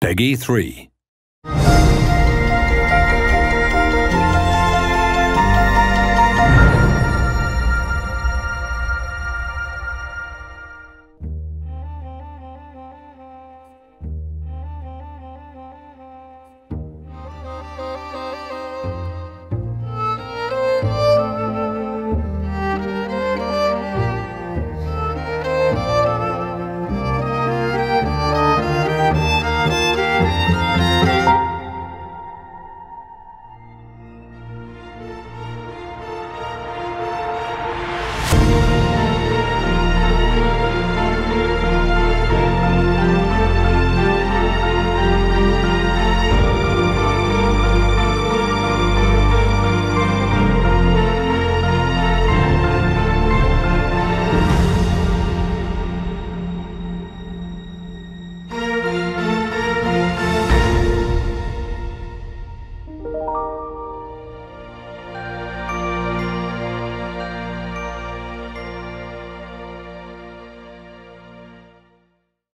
Peggy 3.